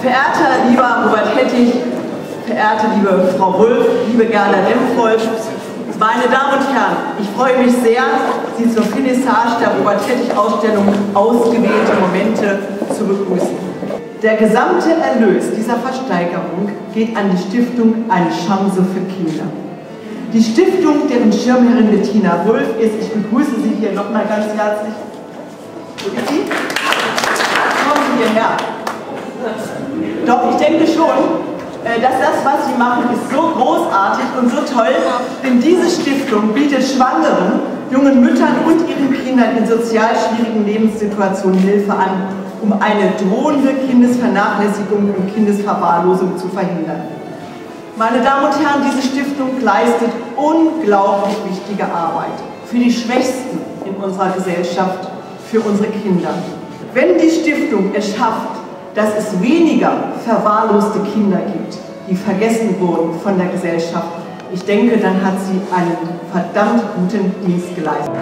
Verehrter lieber Robert Hettich, verehrte liebe Frau Wulff, liebe Gerda Remfrold, meine Damen und Herren, ich freue mich sehr, Sie zur Finissage der Robert Hettich-Ausstellung ausgewählte Momente zu begrüßen. Der gesamte Erlös dieser Versteigerung geht an die Stiftung Eine Chance für Kinder. Die Stiftung, deren Schirmherrin Bettina Wulff ist, ich begrüße Sie hier nochmal ganz herzlich, denke schon, äh, dass das, was Sie machen, ist so großartig und so toll, denn diese Stiftung bietet Schwangeren, jungen Müttern und ihren Kindern in sozial schwierigen Lebenssituationen Hilfe an, um eine drohende Kindesvernachlässigung und Kindesverwahrlosung zu verhindern. Meine Damen und Herren, diese Stiftung leistet unglaublich wichtige Arbeit für die Schwächsten in unserer Gesellschaft, für unsere Kinder. Wenn die Stiftung es schafft, dass es weniger verwahrloste Kinder gibt, die vergessen wurden von der Gesellschaft, ich denke, dann hat sie einen verdammt guten Dienst geleistet.